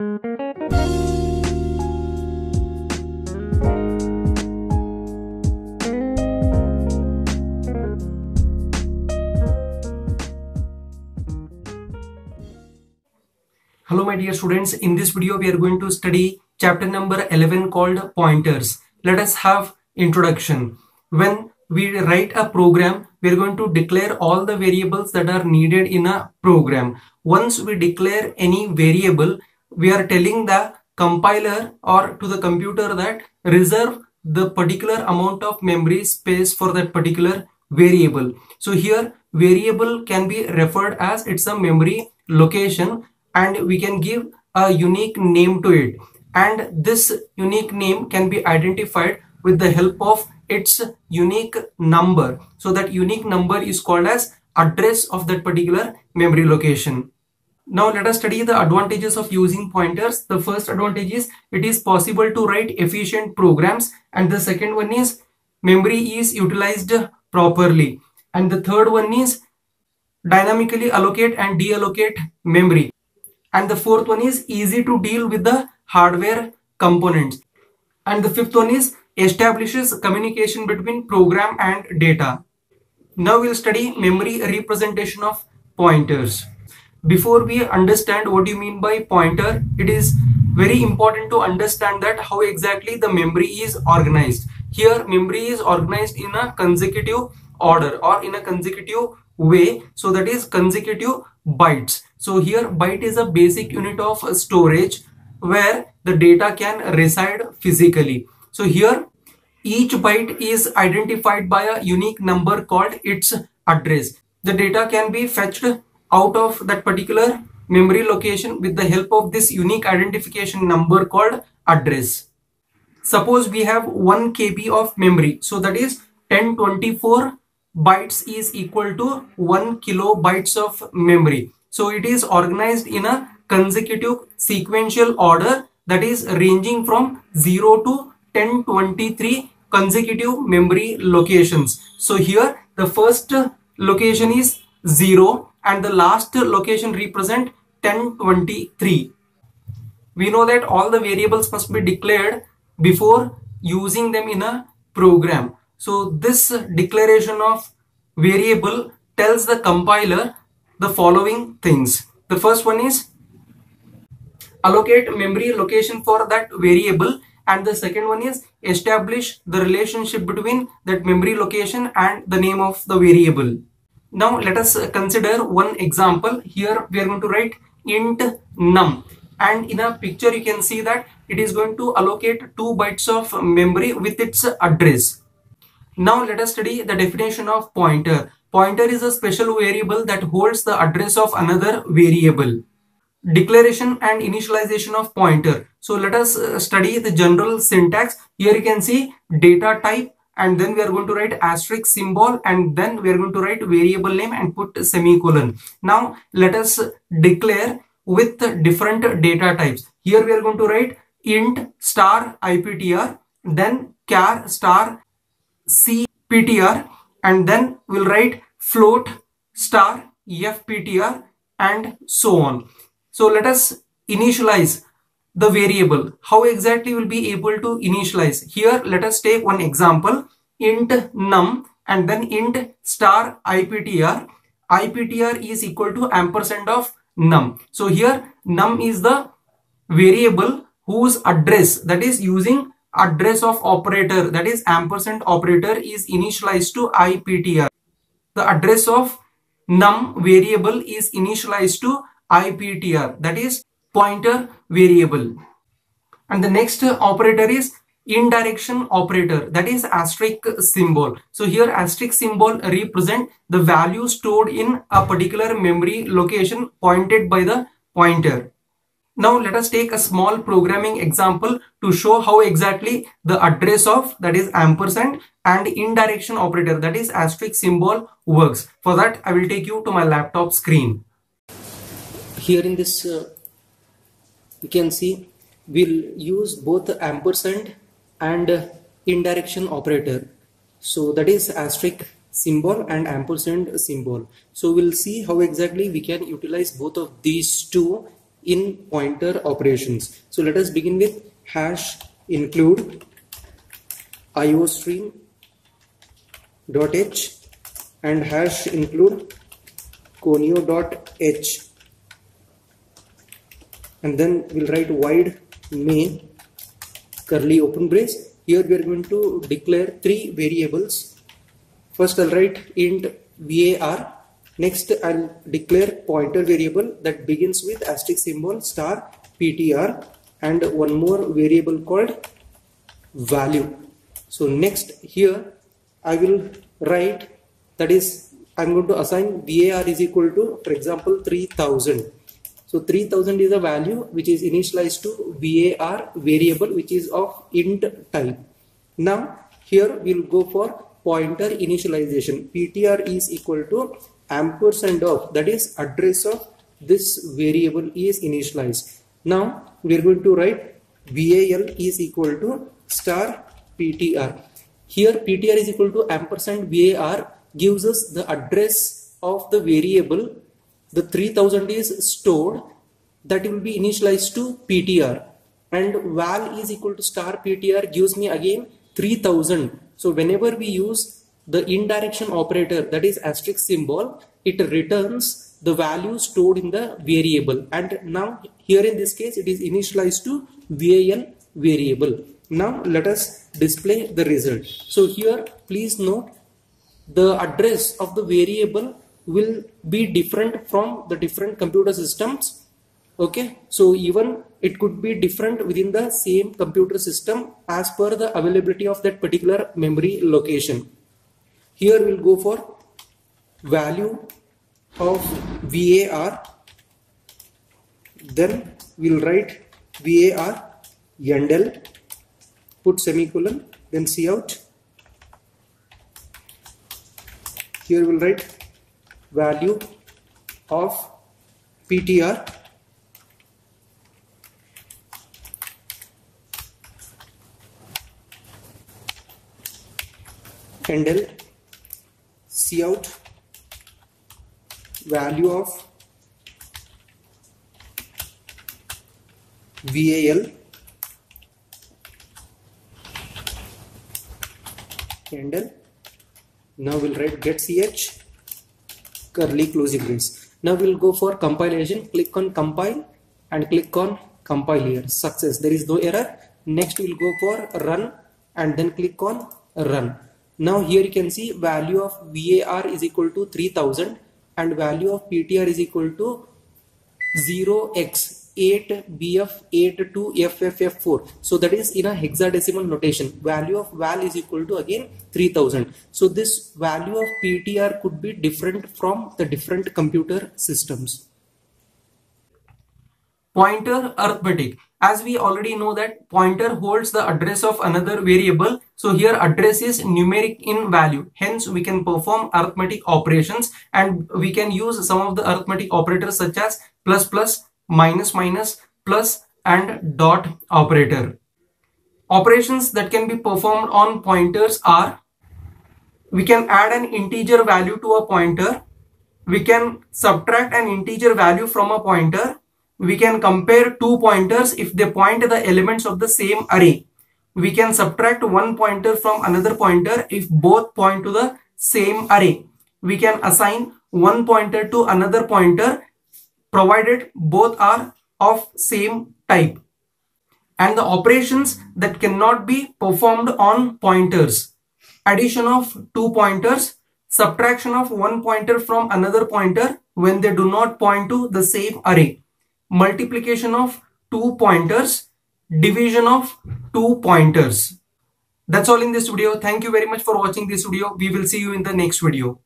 Hello my dear students, in this video we are going to study chapter number 11 called pointers. Let us have introduction. When we write a program, we are going to declare all the variables that are needed in a program. Once we declare any variable, we are telling the compiler or to the computer that reserve the particular amount of memory space for that particular variable. So here variable can be referred as it's a memory location and we can give a unique name to it. And this unique name can be identified with the help of its unique number. So that unique number is called as address of that particular memory location now let us study the advantages of using pointers. The first advantage is it is possible to write efficient programs. And the second one is memory is utilized properly. And the third one is dynamically allocate and deallocate memory. And the fourth one is easy to deal with the hardware components. And the fifth one is establishes communication between program and data. Now we'll study memory representation of pointers before we understand what you mean by pointer it is very important to understand that how exactly the memory is organized here memory is organized in a consecutive order or in a consecutive way so that is consecutive bytes so here byte is a basic unit of storage where the data can reside physically. So here each byte is identified by a unique number called its address. The data can be fetched out of that particular memory location with the help of this unique identification number called address. Suppose we have 1 KB of memory. So that is 1024 bytes is equal to 1 kilobytes of memory. So it is organized in a consecutive sequential order that is ranging from 0 to 1023 consecutive memory locations. So here the first location is 0 and the last location represent 1023. We know that all the variables must be declared before using them in a program. So this declaration of variable tells the compiler the following things. The first one is allocate memory location for that variable and the second one is establish the relationship between that memory location and the name of the variable. Now let us consider one example. Here we are going to write int num and in a picture you can see that it is going to allocate 2 bytes of memory with its address. Now let us study the definition of pointer. Pointer is a special variable that holds the address of another variable. Declaration and initialization of pointer. So let us study the general syntax. Here you can see data type and then we are going to write asterisk symbol and then we are going to write variable name and put semicolon. Now let us declare with different data types. Here we are going to write int star iptr then char star cptr and then we'll write float star fptr and so on. So let us initialize the variable. How exactly we'll be able to initialize? Here let us take one example int num and then int star iptr. iptr is equal to ampersand of num. So here num is the variable whose address that is using address of operator that is ampersand operator is initialized to iptr. The address of num variable is initialized to iptr that is pointer variable. And the next operator is indirection operator that is asterisk symbol. So here asterisk symbol represent the value stored in a particular memory location pointed by the pointer. Now let us take a small programming example to show how exactly the address of that is ampersand and indirection operator that is asterisk symbol works. For that I will take you to my laptop screen. Here in this uh, you can see we'll use both ampersand and indirection operator. So that is asterisk symbol and ampersand symbol. So we'll see how exactly we can utilize both of these two in pointer operations. So let us begin with hash include iostream dot h and hash include conio dot h and then we'll write void main curly open brace here we are going to declare three variables first I'll write int var Next, I'll declare pointer variable that begins with asterisk symbol star ptr and one more variable called value. So next here I will write that is I'm going to assign var is equal to for example 3000. So 3000 is a value which is initialized to var variable which is of int type. Now here we'll go for pointer initialization. Ptr is equal to ampersand of that is address of this variable is initialized. Now we are going to write val is equal to star ptr here ptr is equal to ampersand var gives us the address of the variable the 3000 is stored. That will be initialized to ptr and val is equal to star ptr gives me again 3000 so whenever we use the indirection operator that is asterisk symbol it returns the value stored in the variable. And now here in this case it is initialized to val variable. Now let us display the result. So here please note the address of the variable will be different from the different computer systems okay? So even it could be different within the same computer system as per the availability of that particular memory location. Here we'll go for value of var then we'll write var endl put semicolon then cout. Here we'll write value of ptr endl cout value of val endl. Now we'll write getch curly closing brace now we'll go for compilation. Click on compile and click on compile here. Success. There is no error. Next we'll go for run and then click on run. Now here you can see value of VAR is equal to 3000 and value of PTR is equal to 0x 8BF8 to FFF4. So that is in a hexadecimal notation. Value of val is equal to again 3000. So this value of PTR could be different from the different computer systems. Pointer arithmetic as we already know that pointer holds the address of another variable so here address is numeric in value hence we can perform arithmetic operations and we can use some of the arithmetic operators such as plus plus minus minus plus and dot operator operations that can be performed on pointers are we can add an integer value to a pointer we can subtract an integer value from a pointer we can compare two pointers if they point the elements of the same array. We can subtract one pointer from another pointer if both point to the same array. We can assign one pointer to another pointer provided both are of same type. And the operations that cannot be performed on pointers. Addition of two pointers, subtraction of one pointer from another pointer when they do not point to the same array multiplication of two pointers, division of two pointers. That's all in this video. Thank you very much for watching this video. We will see you in the next video.